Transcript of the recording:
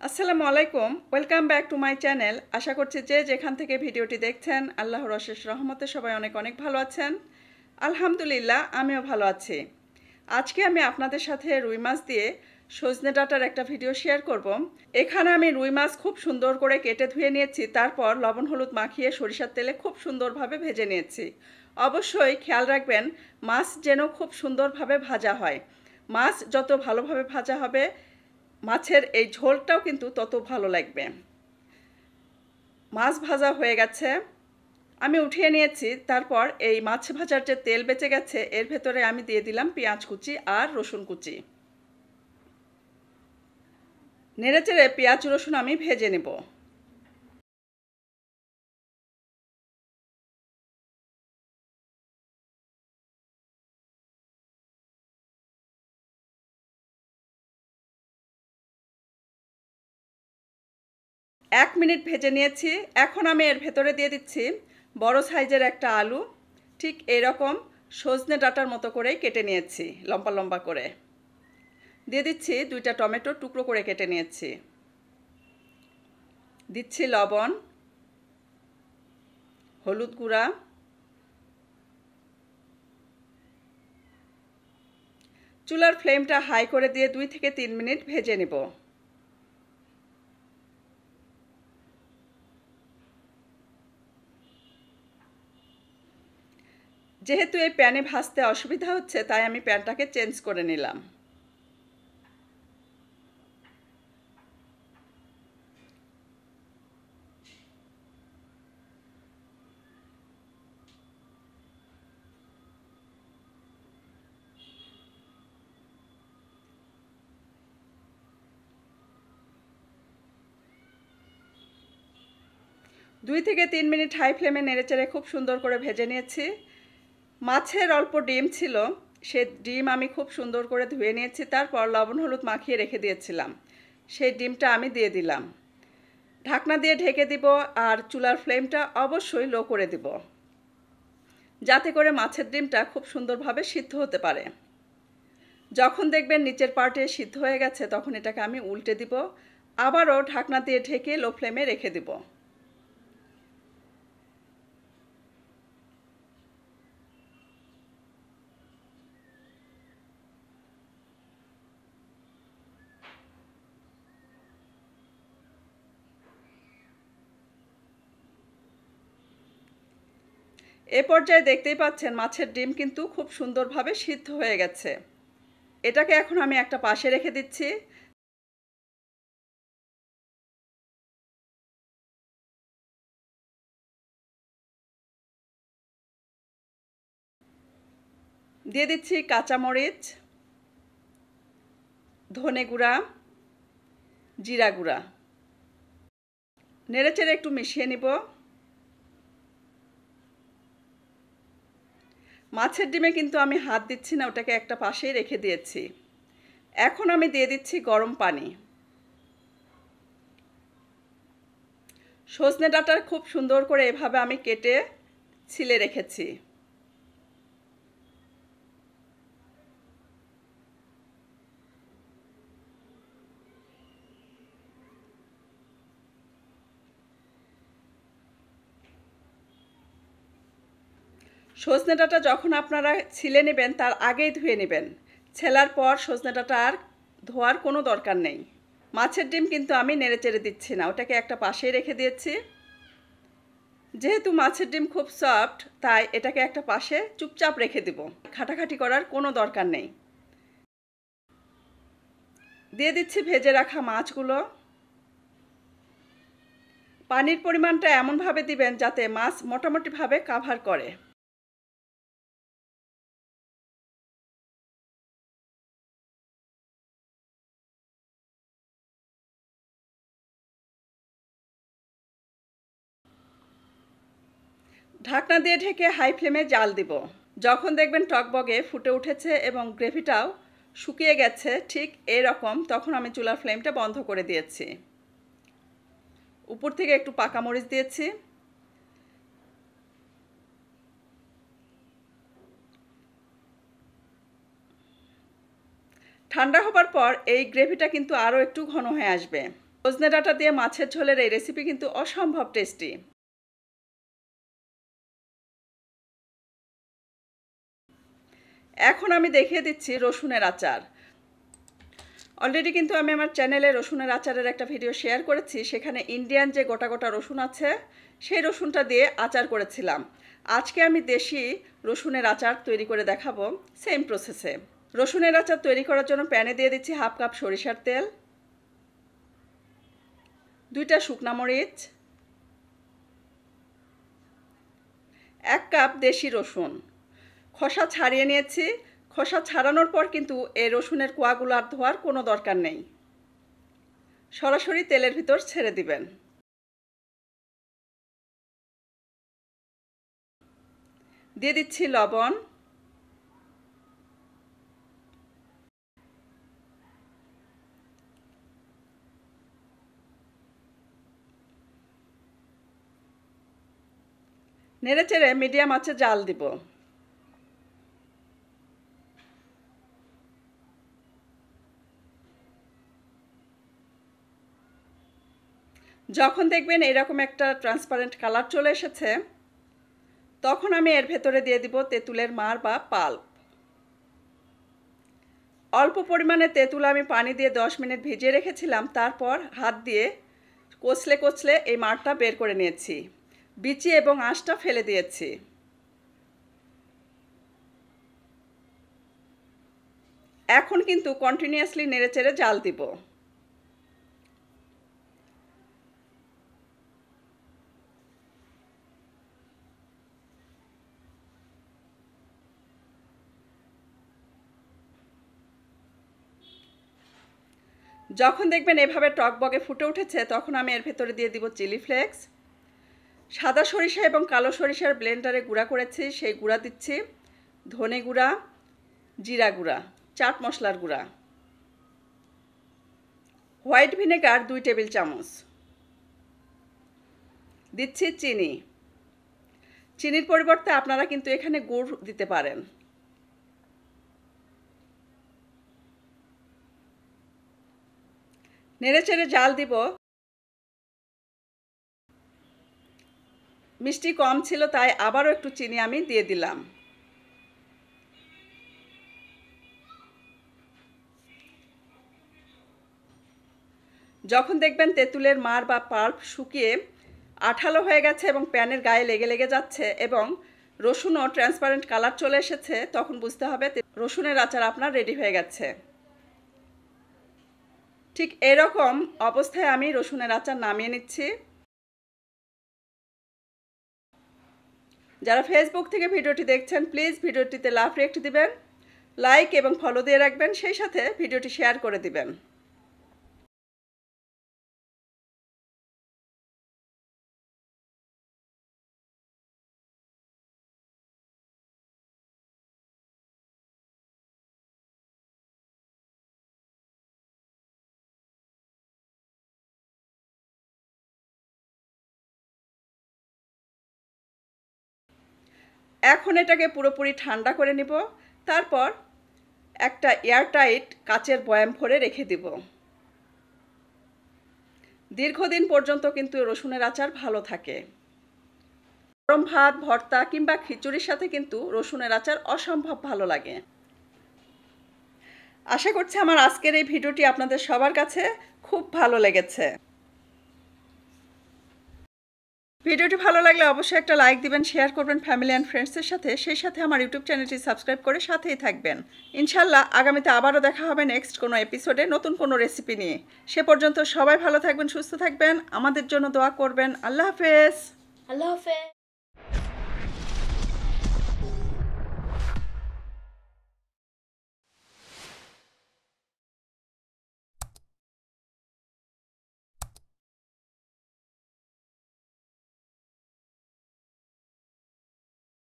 আসসালামু আলাইকুম। Welcome back to my channel আশা করছি যে যেখান থেকে ভিডিওটি দেখছেন, আল্লাহর অশেষ রহমতে সবাই অনেক অনেক ভালো আছেন। আলহামদুলিল্লাহ, আমিও ভালো আছি। আজকে আমি আপনাদের সাথে রুই মাছ দিয়ে সজনে ডাটার একটা ভিডিও শেয়ার করব। এখানে আমি রুই মাছ খুব সুন্দর করে কেটে ধুয়ে নিয়েছি, তারপর লবণ হলুদ মাখিয়ে সরিষার তেলে খুব সুন্দরভাবে ভেজে নিয়েছি। অবশ্যই খেয়াল রাখবেন, মাছ যেন খুব সুন্দরভাবে ভাজা হয়। মাছ যত ভালোভাবে ভাজা হবে মাছের এই ঝোলটাও কিন্তু তত ভালো লাগবে। মাছ ভাজা হয়ে গেছে। আমি উঠিয়ে নিয়েছি, তারপর এই মাছ ভাজার যে তেল বেঁচে গেছে, এর ভেতরে আমি দিয়ে দিলাম পেঁয়াজ কুচি আর রসুন কুচি। নেড়ে চেড়ে পেঁয়াজ রসুন আমি ভেজে নেব। এক মিনিট ভেজে নিয়েছি। এখন আমি এর ভেতরে দিয়ে দিচ্ছি বড় সাইজের একটা আলু। ঠিক এরকম সজনে ডাটার মতো করেই কেটে নিয়েছি, লম্বা লম্বা করে। দিয়ে দিচ্ছি দুইটা টমেটো টুকরো করে কেটে নিয়েছি। দিচ্ছি লবণ, হলুদ গুঁড়া। চুলার ফ্লেমটা হাই করে দিয়ে দুই থেকে তিন মিনিট ভেজে নেব। যেহেতু এই প্যানে ভাজতে অসুবিধা হচ্ছে, তাই আমি প্যানটাকে চেঞ্জ করে নিলাম। দুই থেকে তিন মিনিট হাই ফ্লেমে নেড়েচেড়ে খুব সুন্দর করে ভেজে নিয়েছি। মাছের অল্প ডিম ছিল, সে ডিম আমি খুব সুন্দর করে ধুয়ে নিয়েছি, তারপর লবণ হলুদ মাখিয়ে রেখে দিয়েছিলাম। সেই ডিমটা আমি দিয়ে দিলাম। ঢাকনা দিয়ে ঢেকে দিব আর চুলার ফ্লেমটা অবশ্যই লো করে দিব, যাতে করে মাছের ডিমটা খুব সুন্দরভাবে সিদ্ধ হতে পারে। যখন দেখবেন নিচের পার্টে সিদ্ধ হয়ে গেছে, তখন এটাকে আমি উল্টে দিব, আবারও ঢাকনা দিয়ে ঢেকে লো ফ্লেমে রেখে দিব। এ পর্যায়ে দেখতেই পাচ্ছেন মাছের ডিম কিন্তু খুব সুন্দরভাবে সিদ্ধ হয়ে গেছে। এটাকে এখন আমি একটা পাশে রেখে দিচ্ছি। দিয়ে দিচ্ছি কাঁচামরিচ, ধনে গুঁড়া, জিরা গুঁড়া। নেড়ে চেড়ে একটু মিশিয়ে নিব। মাছের ডিমে কিন্তু আমি হাত দিচ্ছি না, ওটাকে একটা পাশেই রেখে দিয়েছি। এখন আমি দিয়ে দিচ্ছি গরম পানি। সজনে ডাটার খুব সুন্দর করে এভাবে আমি কেটে ছিলে রেখেছি। সজনে ডাঁটা যখন আপনারা ছিলে নেবেন, তার আগেই ধুয়ে নেবেন। ছেলার পর সজনে ডাঁটা আর ধোয়ার কোনো দরকার নেই। মাছের ডিম কিন্তু আমি নেড়ে চেড়ে দিচ্ছি না, ওটাকে একটা পাশেই রেখে দিয়েছি। যেহেতু মাছের ডিম খুব সফট, তাই এটাকে একটা পাশে চুপচাপ রেখে দিব। খাটাখাটি করার কোনো দরকার নেই। দিয়ে দিচ্ছি ভেজে রাখা মাছগুলো। পানির পরিমাণটা এমনভাবে দিবেন যাতে মাছ মোটামুটিভাবে কাভার করে। ঢাকনা দিয়ে ঢেকে হাই ফ্লেমে জাল দিব। যখন দেখবেন টকবগে ফুটে উঠেছে এবং গ্রেভিটাও শুকিয়ে গেছে, ঠিক এরকম তখন আমি চুলার ফ্লেমটা বন্ধ করে দিয়েছি। উপর থেকে একটু পাকা মরিচ দিয়েছি। ঠান্ডা হবার পর এই গ্রেভিটা কিন্তু আরও একটু ঘন হয়ে আসবে। সজনে ডাঁটা দিয়ে মাছের ঝোলের এই রেসিপি কিন্তু অসম্ভব টেস্টি এখন আমি দেখিয়ে দিচ্ছি রসুনের আচার। অলরেডি কিন্তু আমি আমার চ্যানেলে রসুনের আচারের একটা ভিডিও শেয়ার করেছি, সেখানে ইন্ডিয়ান যে গোটা গোটা রসুন আছে, সেই রসুনটা দিয়ে আচার করেছিলাম। আজকে আমি দেশি রসুনের আচার তৈরি করে দেখাবো সেম প্রসেসে রসুনের আচার তৈরি করার জন্য প্যানে দিয়ে দিচ্ছি হাফ কাপ সরিষার তেল, দুইটা শুকনা মরিচ, এক কাপ দেশি রসুন। খোসা ছাড়িয়ে নিয়েছি। খোসা ছাড়ানোর পর কিন্তু এই রসুনের কোয়াগুলো আর ধোয়ার কোনো দরকার নেই। সরাসরি তেলের ভিতর ছেড়ে দিবেন। দিয়ে দিচ্ছি লবণ। নেড়ে চেড়ে মিডিয়াম আছে জাল দিব। যখন দেখবেন এরকম একটা ট্রান্সপারেন্ট কালার চলে এসেছে, তখন আমি এর ভেতরে দিয়ে দিব তেঁতুলের মার বা পাল্প। অল্প পরিমাণে তেঁতুল আমি পানি দিয়ে দশ মিনিট ভিজিয়ে রেখেছিলাম, তারপর হাত দিয়ে কচলে কচলে এই মারটা বের করে নিয়েছি। বিচি এবং আঁশটা ফেলে দিয়েছি। এখন কিন্তু কন্টিনিউয়াসলি নেড়ে চেড়ে জাল দিব। যখন দেখবেন এভাবে টক বগে ফুটে উঠেছে, তখন আমি এর ভেতরে দিয়ে দিব চিলি ফ্লেক্স। সাদা সরিষা এবং কালো সরিষার ব্লেন্ডারে গুঁড়া করেছি, সেই গুঁড়া দিচ্ছি। ধনে গুঁড়া, জিরা গুঁড়া, চাট মশলার গুঁড়া। হোয়াইট ভিনেগার দুই টেবিল চামচ। দিচ্ছি চিনি। চিনির পরিবর্তে আপনারা কিন্তু এখানে গুড় দিতে পারেন। নেড়ে চেড়ে জাল দিব। মিষ্টি কম ছিল, তাই আবারও একটু চিনি আমি দিয়ে দিলাম। যখন দেখবেন তেঁতুলের মার বা পাল্প শুকিয়ে আঠালো হয়ে গেছে এবং প্যানের গায়ে লেগে লেগে যাচ্ছে এবং রসুনও ট্রান্সপারেন্ট কালার চলে এসেছে, তখন বুঝতে হবে রসুনের আচার আপনার রেডি হয়ে গেছে। ঠিক এরকম অবস্থায় আমি রসুনের আচার নামিয়ে নিচ্ছি। যারা ফেসবুক থেকে ভিডিওটি দেখছেন প্লিজ ভিডিওটিতে লাভ রেক্ট দিবেন লাইক এবং ফলো দিয়ে রাখবেন, সেই সাথে ভিডিওটি শেয়ার করে দিবেন। এখন এটাকে পুরোপুরি ঠান্ডা করে নিব। তারপর একটা এয়ারটাইট কাচের বয়াম ভরে রেখে দিব। দীর্ঘদিন পর্যন্ত কিন্তু রসুনের আচার ভালো থাকে। গরম ভাত, ভর্তা কিংবা খিচুড়ির সাথে কিন্তু রসুনের আচার অসম্ভব ভালো লাগে। আশা করছি আমার আজকের এই ভিডিওটি আপনাদের সবার কাছে খুব ভালো লেগেছে। ভিডিওটি ভালো লাগলে অবশ্যই একটা লাইক দিবেন, শেয়ার করবেন ফ্যামিলি অ্যান্ড ফ্রেন্ডসের সাথে। সেই সাথে আমার ইউটিউব চ্যানেলটি সাবস্ক্রাইব করে সাথেই থাকবেন। ইনশাল্লাহ আগামীতে আবারও দেখা হবে নেক্সট কোনো এপিসোডে নতুন কোনো রেসিপি নিয়ে। সে পর্যন্ত সবাই ভালো থাকবেন, সুস্থ থাকবেন। আমাদের জন্য দোয়া করবেন। আল্লাহ হাফেজ। আল্লাহ হাফেজ।